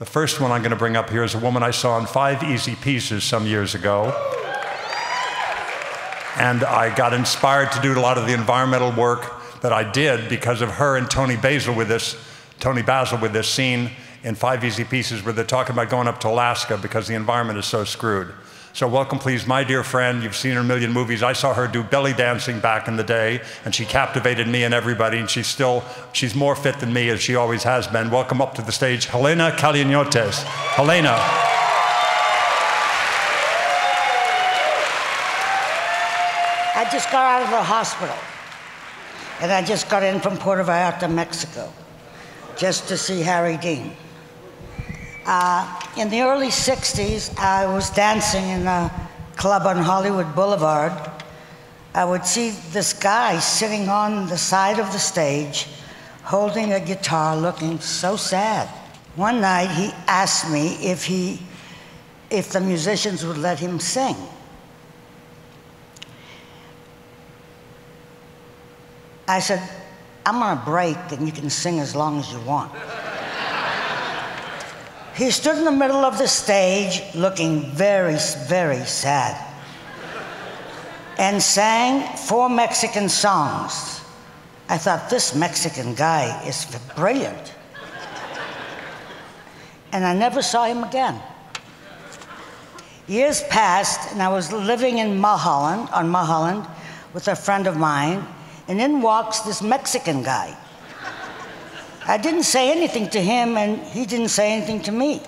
The first one I'm going to bring up here is a woman I saw in Five Easy Pieces some years ago. And I got inspired to do a lot of the environmental work that I did because of her and Toni Basil with this, Toni Basil with this scene in Five Easy Pieces where they're talking about going up to Alaska because the environment is so screwed. So, welcome, please, my dear friend. You've seen her a million movies. I saw her do belly dancing back in the day, and she captivated me and everybody. And she's still, she's more fit than me as she always has been. Welcome up to the stage, Helena Kallianiotes. Helena. I just got out of the hospital, and I just got in from Puerto Vallarta, Mexico, just to see Harry Dean. Uh, in the early 60s, I was dancing in a club on Hollywood Boulevard. I would see this guy sitting on the side of the stage holding a guitar looking so sad. One night he asked me if he if the musicians would let him sing. I said, I'm on a break and you can sing as long as you want. He stood in the middle of the stage looking very, very sad and sang four Mexican songs. I thought, this Mexican guy is brilliant. And I never saw him again. Years passed, and I was living in Mulholland, on Mulholland, with a friend of mine, and in walks this Mexican guy. I didn't say anything to him, and he didn't say anything to me.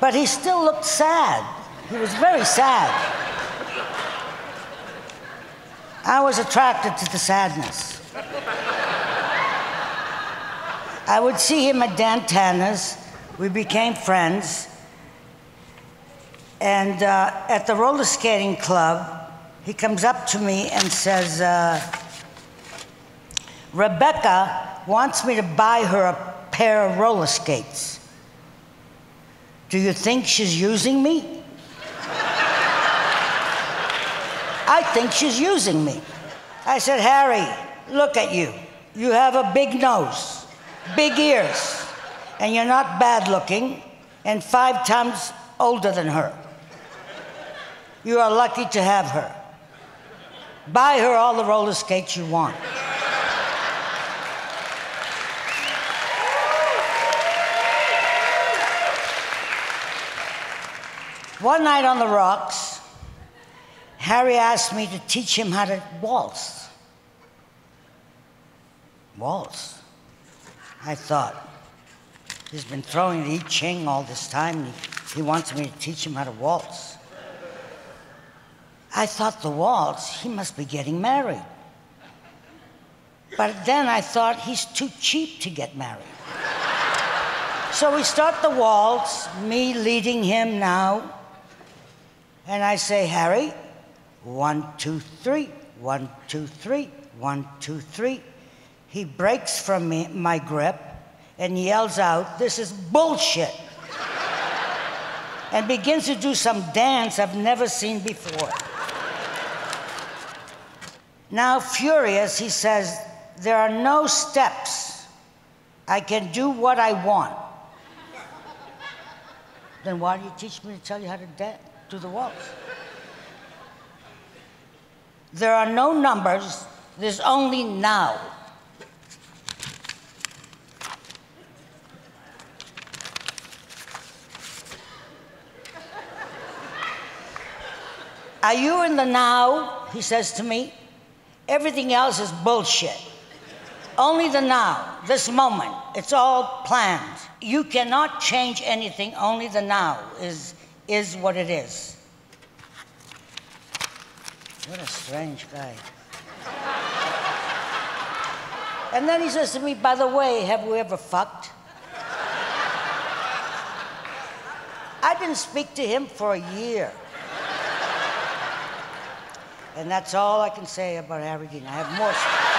But he still looked sad. He was very sad. I was attracted to the sadness. I would see him at Dan Tana's. We became friends. And uh, at the roller skating club, he comes up to me and says, uh, Rebecca wants me to buy her a pair of roller skates. Do you think she's using me? I think she's using me. I said, Harry, look at you. You have a big nose, big ears, and you're not bad looking, and five times older than her. You are lucky to have her. Buy her all the roller skates you want. One night on the Rox, Harry asked me to teach him how to waltz. Waltz? I thought, he's been throwing the I Ching all this time. He, he wants me to teach him how to waltz. I thought the waltz, he must be getting married. But then I thought he's too cheap to get married. So we start the waltz, me leading him now, and I say, Harry, one, two, three, one, two, three, one, two, three. He breaks from me, my grip and yells out, This is bullshit. and begins to do some dance I've never seen before. Now, furious, he says, There are no steps. I can do what I want. then why do you teach me to tell you how to dance? To the walls. There are no numbers, there's only now. Are you in the now? He says to me. Everything else is bullshit. Only the now, this moment. It's all planned. You cannot change anything, only the now is is what it is. What a strange guy. and then he says to me, By the way, have we ever fucked? I didn't speak to him for a year. And that's all I can say about Harry Dean. I have more.